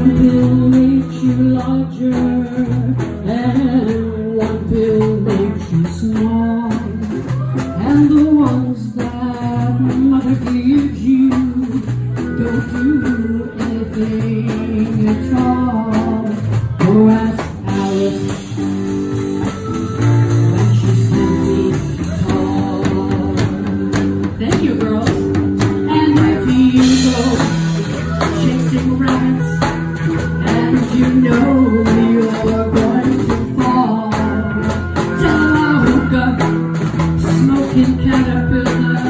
One pill makes you larger And one pill makes you small. And the ones that mother gives you Don't do anything at all. Ask Alice When Thank you, girl. Smoking caterpillar